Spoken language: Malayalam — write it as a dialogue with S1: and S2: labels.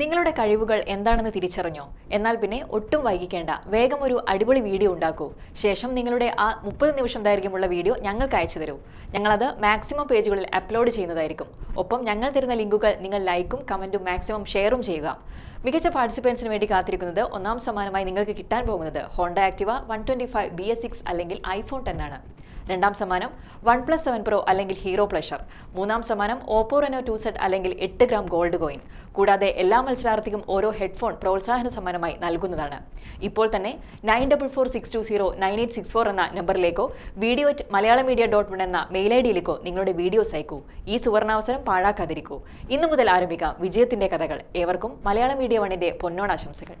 S1: നിങ്ങളുടെ കഴിവുകൾ എന്താണെന്ന് തിരിച്ചറിഞ്ഞോ? എന്നാൽ പിന്നെ ഒട്ടും വൈകിക്കേണ്ട. വേഗം ഒരു അടിപൊളി വീഡിയോ ഉണ്ടാക്കൂ. ശേഷം നിങ്ങളുടെ ആ മുപ്പത് നിമിഷം ദൈർഘ്യമുള്ള വീഡിയോ ഞങ്ങൾക്ക് അയച്ചു തരൂ. ഞങ്ങളത് മാക്സിമം പേജുകളിൽ അപ്ലോഡ് ചെയ്യുന്നതായിരിക്കും. ഒപ്പം ഞങ്ങൾ തരുന്ന ലിങ്കുകൾ നിങ്ങൾ ലൈക്കും കമന്റും മാക്സിമം ഷെയറും ചെയ്യുക. മികച്ച പാർട്ടിസിപ്പൻസിന് വേണ്ടി കാത്തിരിക്കുന്നത് ഒന്നാം സമ്മാനമായി നിങ്ങൾക്ക് കിട്ടാൻ പോകുന്നത് Honda Activa one twenty five B S six അല്ലെങ്കിൽ ഐഫോൺ ടെൻ ആണ്. രണ്ടാം സമ്മാനം വൺ പ്ലസ് സെവൻ പ്രോ അല്ലെങ്കിൽ ഹീറോ പ്ലഷർ മൂന്നാം സമ്മാനം ഓപ്പോ റെനോ ടു സെറ്റ് അല്ലെങ്കിൽ എട്ട് ഗ്രാം ഗോൾഡ് കോയിൻ കൂടാതെ എല്ലാ മത്സരാർത്ഥിക്കും ഓരോ ഹെഡ്ഫോൺ പ്രോത്സാഹന സമ്മാനമായി നൽകുന്നതാണ്. ഇപ്പോൾ തന്നെ nine double four six two zero nine eight six four എന്ന നമ്പറിലേക്കോ video at Malayalam media dot one എന്ന മെയിൽ ഐ ഡിയിലേക്കോ നിങ്ങളുടെ വീഡിയോസ് അയക്കൂ. ഈ സുവർണാവസരം പാഴാക്കാതിരിക്കൂ. ഇന്നു മുതൽ ആരംഭിക്കാം വിജയത്തിന്റെ കഥകൾ. ഏവർക്കും മലയാളം മീഡിയ വണ്ണിന്റെ പൊന്നോണാശംസകൾ.